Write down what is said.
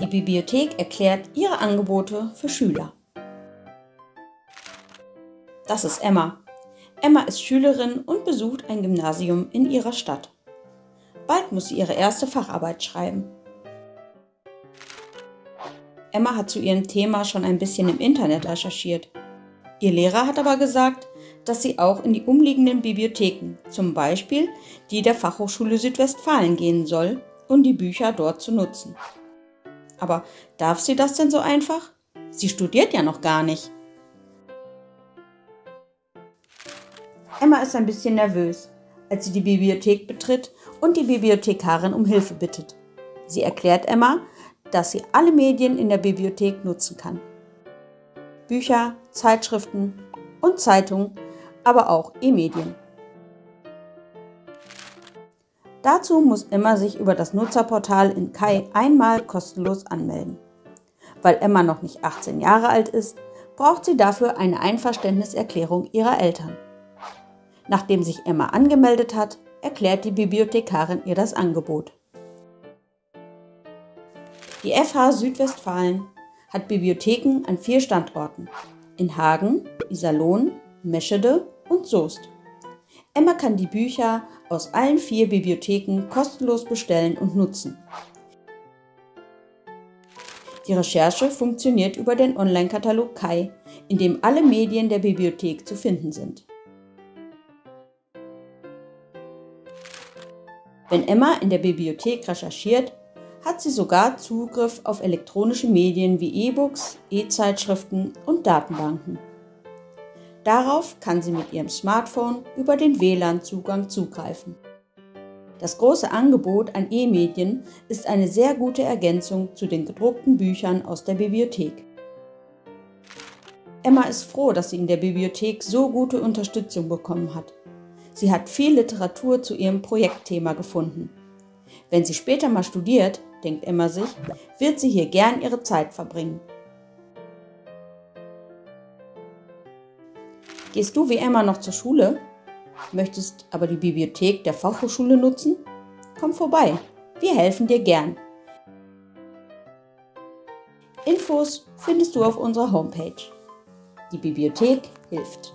Die Bibliothek erklärt ihre Angebote für Schüler. Das ist Emma. Emma ist Schülerin und besucht ein Gymnasium in ihrer Stadt. Bald muss sie ihre erste Facharbeit schreiben. Emma hat zu ihrem Thema schon ein bisschen im Internet recherchiert. Ihr Lehrer hat aber gesagt, dass sie auch in die umliegenden Bibliotheken, zum Beispiel die der Fachhochschule Südwestfalen, gehen soll, um die Bücher dort zu nutzen. Aber darf sie das denn so einfach? Sie studiert ja noch gar nicht. Emma ist ein bisschen nervös, als sie die Bibliothek betritt und die Bibliothekarin um Hilfe bittet. Sie erklärt Emma, dass sie alle Medien in der Bibliothek nutzen kann. Bücher, Zeitschriften und Zeitungen, aber auch E-Medien. Dazu muss Emma sich über das Nutzerportal in Kai einmal kostenlos anmelden. Weil Emma noch nicht 18 Jahre alt ist, braucht sie dafür eine Einverständniserklärung ihrer Eltern. Nachdem sich Emma angemeldet hat, erklärt die Bibliothekarin ihr das Angebot. Die FH Südwestfalen hat Bibliotheken an vier Standorten. In Hagen, Iserlohn, Meschede und Soest. Emma kann die Bücher aus allen vier Bibliotheken kostenlos bestellen und nutzen. Die Recherche funktioniert über den Online-Katalog Kai, in dem alle Medien der Bibliothek zu finden sind. Wenn Emma in der Bibliothek recherchiert, hat sie sogar Zugriff auf elektronische Medien wie E-Books, E-Zeitschriften und Datenbanken. Darauf kann sie mit ihrem Smartphone über den WLAN-Zugang zugreifen. Das große Angebot an E-Medien ist eine sehr gute Ergänzung zu den gedruckten Büchern aus der Bibliothek. Emma ist froh, dass sie in der Bibliothek so gute Unterstützung bekommen hat. Sie hat viel Literatur zu ihrem Projektthema gefunden. Wenn sie später mal studiert, denkt Emma sich, wird sie hier gern ihre Zeit verbringen. Gehst du wie Emma noch zur Schule? Möchtest aber die Bibliothek der Fachhochschule nutzen? Komm vorbei, wir helfen dir gern. Infos findest du auf unserer Homepage. Die Bibliothek hilft.